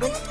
What?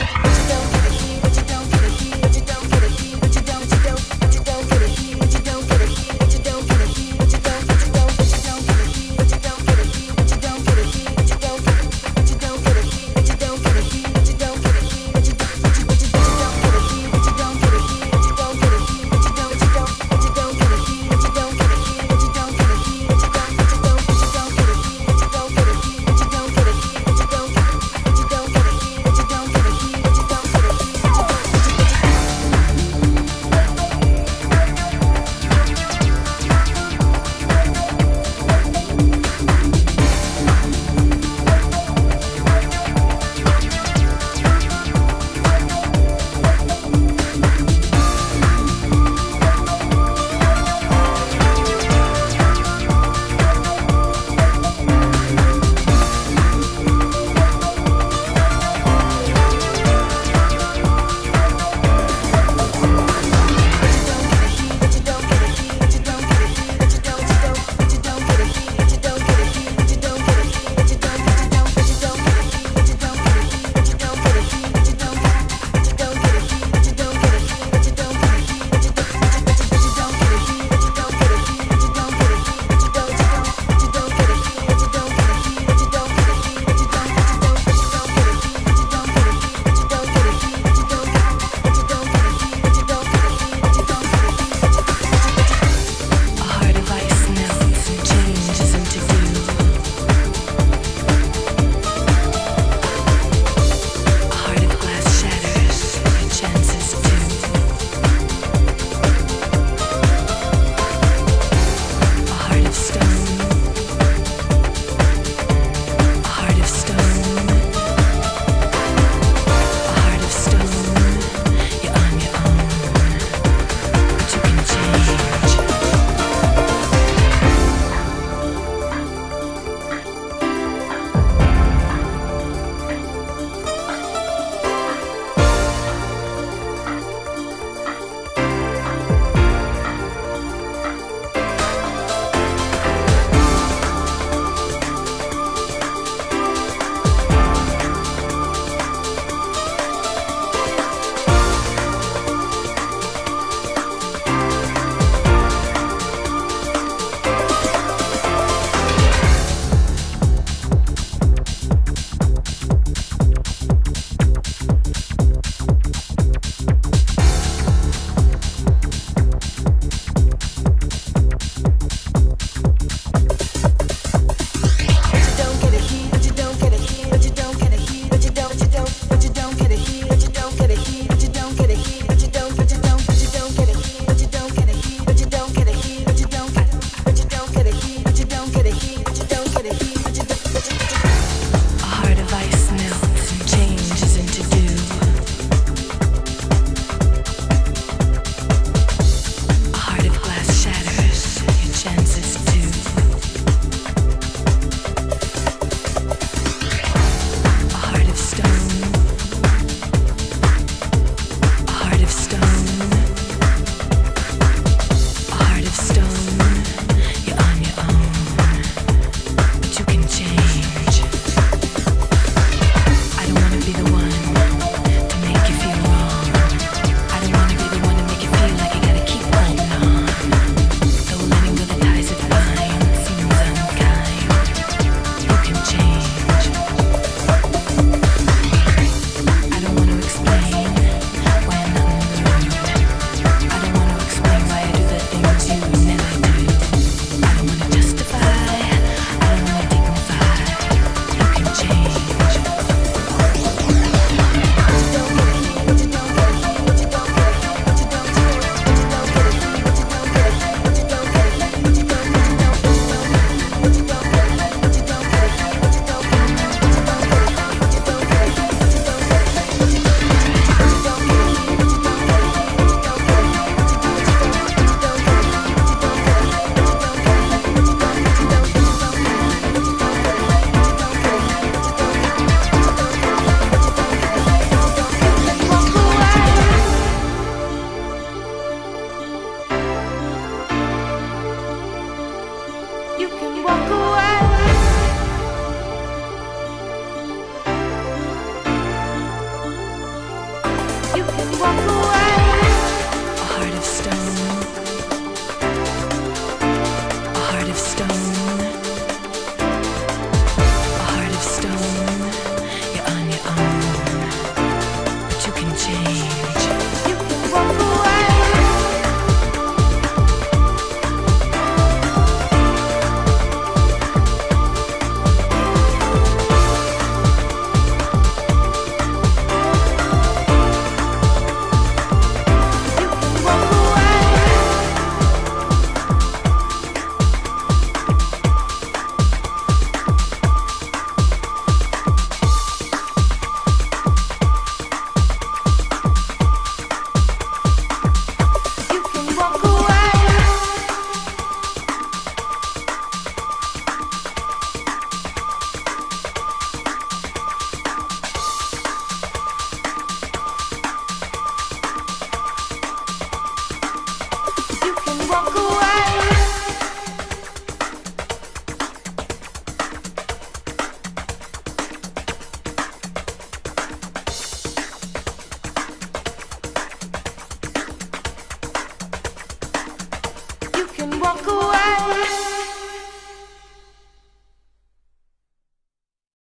You